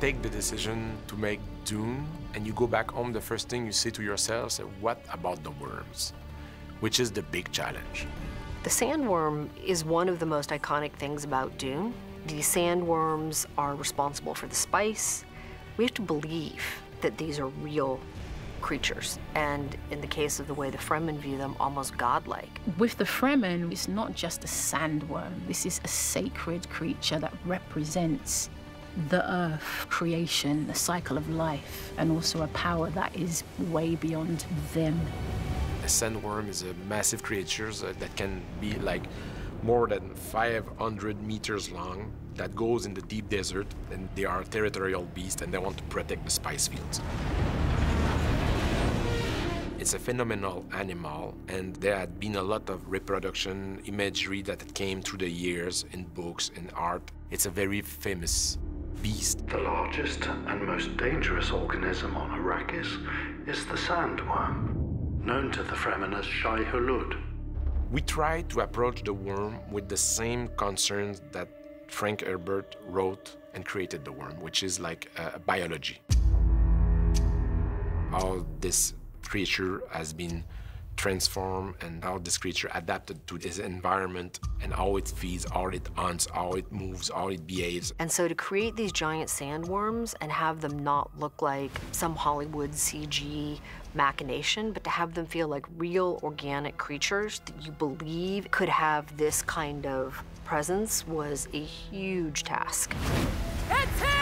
take the decision to make Dune and you go back home, the first thing you say to yourself is, what about the worms? Which is the big challenge. The sandworm is one of the most iconic things about Dune. These sandworms are responsible for the spice. We have to believe that these are real creatures, and in the case of the way the Fremen view them, almost godlike. With the Fremen, it's not just a sandworm. This is a sacred creature that represents the earth, creation, the cycle of life, and also a power that is way beyond them. A sandworm is a massive creature that can be like more than 500 meters long that goes in the deep desert and they are territorial beasts and they want to protect the spice fields. It's a phenomenal animal and there had been a lot of reproduction imagery that came through the years in books and art. It's a very famous beast. The largest and most dangerous organism on Arrakis is the sandworm, known to the Fremen as Shai Hulud. We tried to approach the worm with the same concerns that Frank Herbert wrote and created the worm, which is like uh, biology. How this creature has been transformed and how this creature adapted to this environment and how it feeds, how it hunts, how it moves, how it behaves. And so to create these giant sandworms and have them not look like some Hollywood CG machination, but to have them feel like real organic creatures that you believe could have this kind of presence was a huge task. It's here!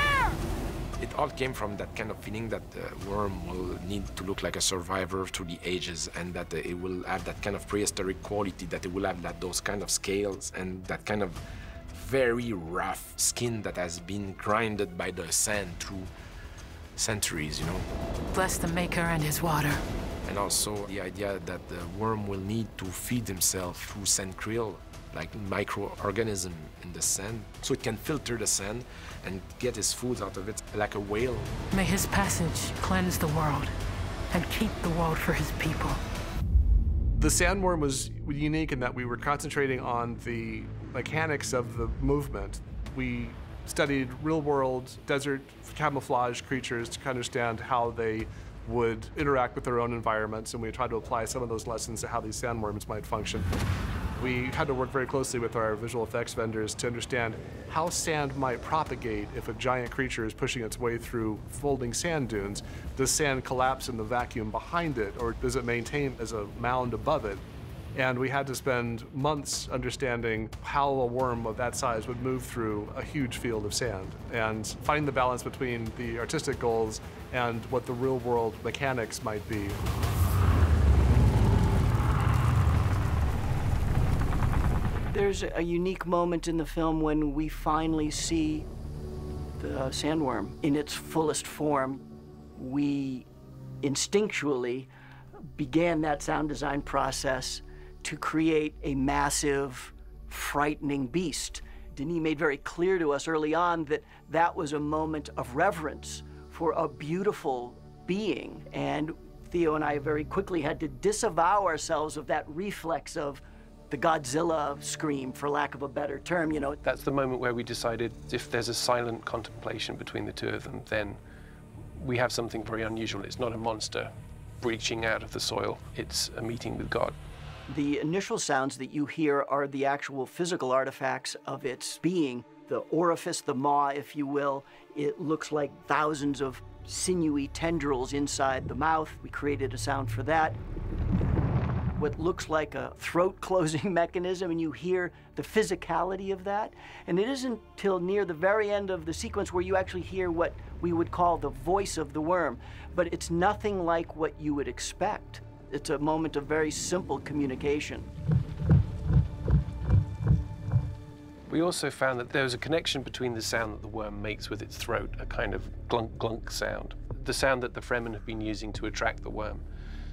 It all came from that kind of feeling that the worm will need to look like a survivor through the ages and that uh, it will have that kind of prehistoric quality, that it will have that, those kind of scales and that kind of very rough skin that has been grinded by the sand through centuries, you know. Bless the Maker and his water. And also the idea that the worm will need to feed himself through sand krill, like microorganism in the sand, so it can filter the sand and get his food out of it like a whale. May his passage cleanse the world and keep the world for his people. The sandworm was unique in that we were concentrating on the mechanics of the movement. We studied real-world desert camouflage creatures to understand how they would interact with their own environments, and we tried to apply some of those lessons to how these sandworms might function. We had to work very closely with our visual effects vendors to understand how sand might propagate if a giant creature is pushing its way through folding sand dunes. Does sand collapse in the vacuum behind it, or does it maintain as a mound above it? And we had to spend months understanding how a worm of that size would move through a huge field of sand and find the balance between the artistic goals and what the real world mechanics might be. There's a unique moment in the film when we finally see the sandworm in its fullest form. We instinctually began that sound design process to create a massive, frightening beast. Denis made very clear to us early on that that was a moment of reverence for a beautiful being. And Theo and I very quickly had to disavow ourselves of that reflex of the Godzilla scream, for lack of a better term, you know. That's the moment where we decided if there's a silent contemplation between the two of them, then we have something very unusual. It's not a monster breaching out of the soil, it's a meeting with God. The initial sounds that you hear are the actual physical artifacts of its being. The orifice, the maw, if you will, it looks like thousands of sinewy tendrils inside the mouth. We created a sound for that. What looks like a throat closing mechanism, and you hear the physicality of that. And it isn't till near the very end of the sequence where you actually hear what we would call the voice of the worm. But it's nothing like what you would expect. It's a moment of very simple communication. We also found that there was a connection between the sound that the worm makes with its throat, a kind of glunk glunk sound, the sound that the Fremen have been using to attract the worm.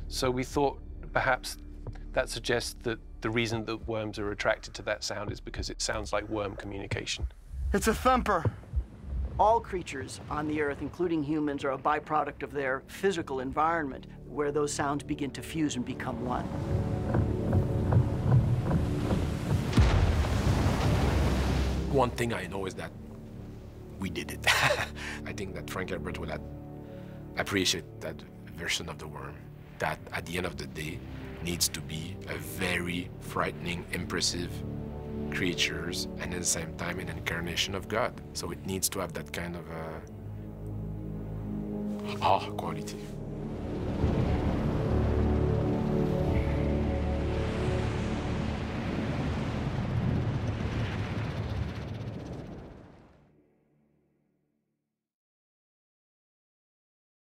So we thought perhaps that suggests that the reason that worms are attracted to that sound is because it sounds like worm communication. It's a thumper. All creatures on the earth, including humans, are a byproduct of their physical environment where those sounds begin to fuse and become one. One thing I know is that we did it. I think that Frank Herbert will appreciate that version of the worm that at the end of the day needs to be a very frightening, impressive creatures and at the same time an incarnation of God. So it needs to have that kind of uh, awe quality.